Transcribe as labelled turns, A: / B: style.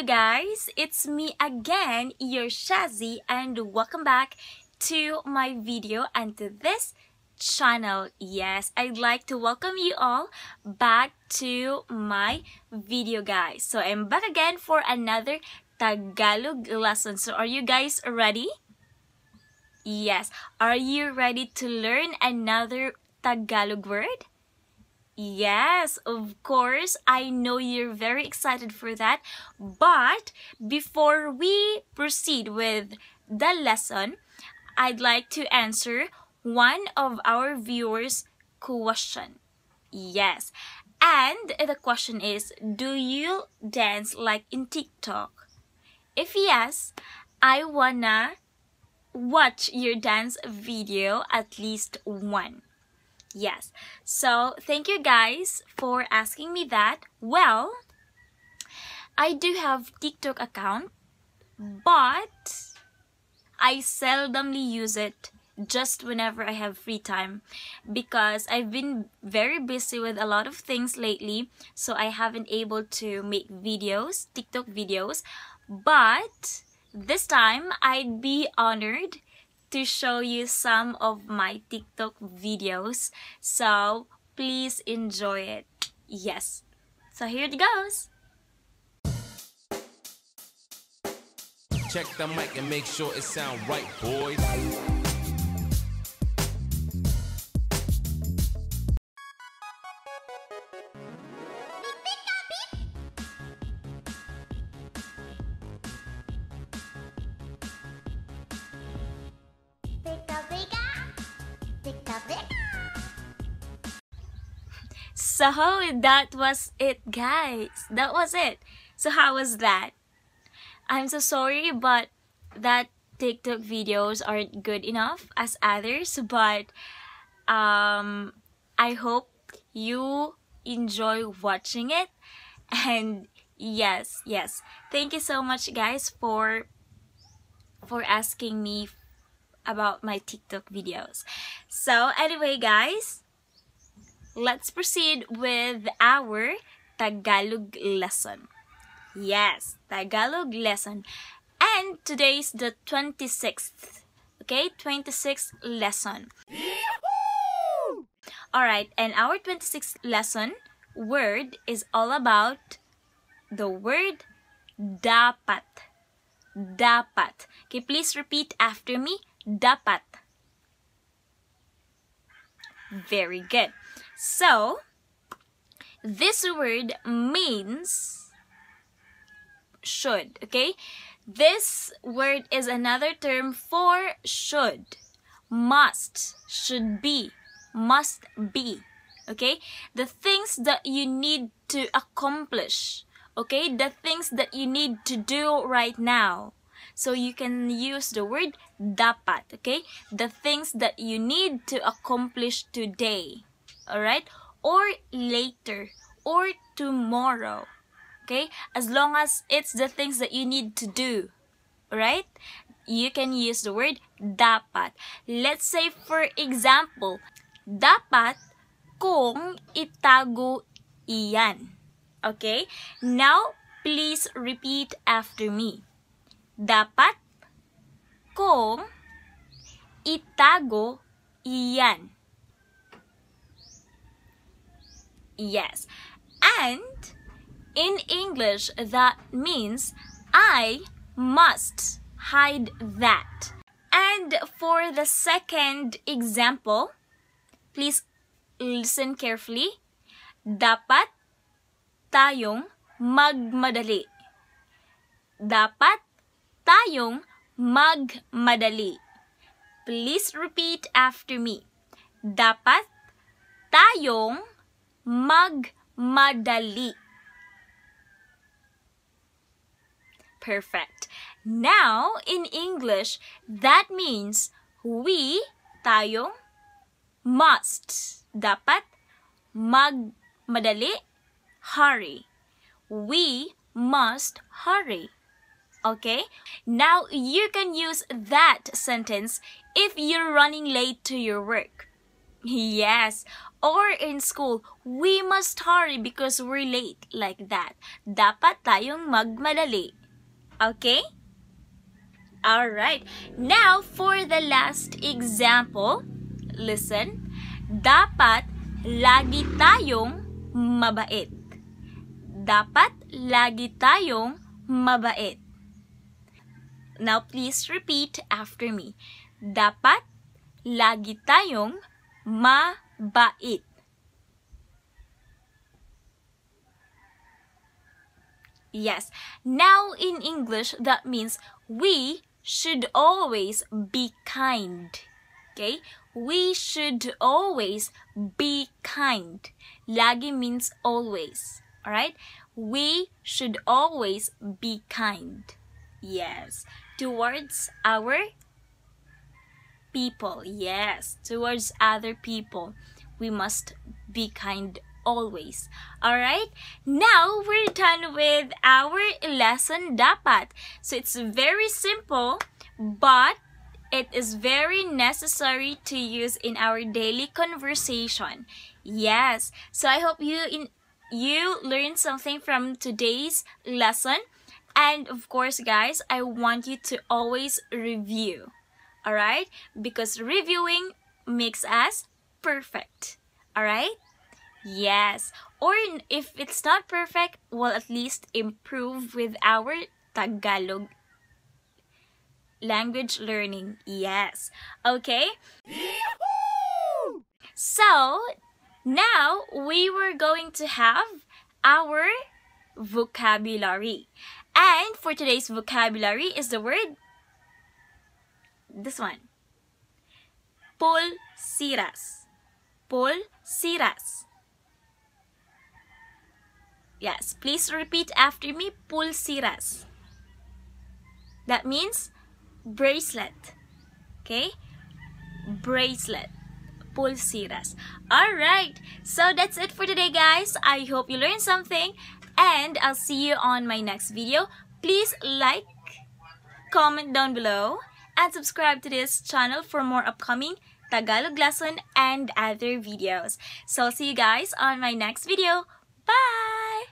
A: you guys? It's me again, your Shazzy, and welcome back to my video and to this channel. Yes, I'd like to welcome you all back to my video, guys. So I'm back again for another Tagalog lesson. So are you guys ready? Yes. Are you ready to learn another Tagalog word? Yes, of course. I know you're very excited for that. But before we proceed with the lesson, I'd like to answer one of our viewers' question. Yes. And the question is, do you dance like in TikTok? If yes, I wanna watch your dance video at least one. Yes. So, thank you guys for asking me that. Well, I do have TikTok account, but I seldomly use it just whenever I have free time because I've been very busy with a lot of things lately so I haven't able to make videos, TikTok videos but this time I'd be honored to show you some of my TikTok videos. So please enjoy it. Yes. So here it goes.
B: Check the mic and make sure it sound right, boys.
A: So that was it guys. That was it. So how was that? I'm so sorry but that TikTok videos aren't good enough as others but um I hope you enjoy watching it and yes yes thank you so much guys for for asking me about my TikTok videos so anyway guys let's proceed with our Tagalog lesson yes Tagalog lesson and today's the 26th okay 26th lesson all right, and our 26th lesson word is all about the word dapat. Dapat. Okay, please repeat after me. Dapat. Very good. So, this word means should, okay? This word is another term for should, must, should be, must be, okay? The things that you need to accomplish, okay? The things that you need to do right now. So you can use the word dapat, okay? The things that you need to accomplish today, alright? Or later, or tomorrow, okay? As long as it's the things that you need to do, alright? You can use the word dapat. Let's say for example, dapat kung itago iyan. Okay? Now, please repeat after me. Dapat kung itago iyan. Yes. And in English, that means I must hide that. And for the second example, please listen carefully. Dapat tayong magmadali. Dapat tayong magmadali. Please repeat after me. Dapat tayong magmadali. Perfect. Now, in English, that means we, tayong, must. Dapat magmadali, hurry. We must hurry. Okay? Now, you can use that sentence if you're running late to your work. Yes. Or in school, we must hurry because we're late. Like that. Dapat tayong magmadali. Okay? Alright. Now, for the last example, listen. Dapat lagi tayong mabait. Dapat lagi tayong mabait. Now, please repeat after me. Dapat lagi tayong mabait. Yes. Now in English, that means we should always be kind. Okay? We should always be kind. Lagi means always. Alright? We should always be kind. Yes. Towards our people. Yes. Towards other people. We must be kind always. Alright? Now we're done with our lesson dapat. So it's very simple, but it is very necessary to use in our daily conversation. Yes. So I hope you in you learned something from today's lesson. And of course, guys, I want you to always review. Alright? Because reviewing makes us perfect. Alright? Yes. Or if it's not perfect, we'll at least improve with our Tagalog language learning. Yes. Okay? So, now we were going to have our vocabulary. And for today's vocabulary is the word this one. Pulsiras. Pulsiras. Yes, please repeat after me. Pulsiras. That means bracelet. Okay? Bracelet. Pulsiras. Alright, so that's it for today, guys. I hope you learned something, and I'll see you on my next video. Please like, comment down below, and subscribe to this channel for more upcoming Tagalog lesson and other videos. So see you guys on my next video. Bye!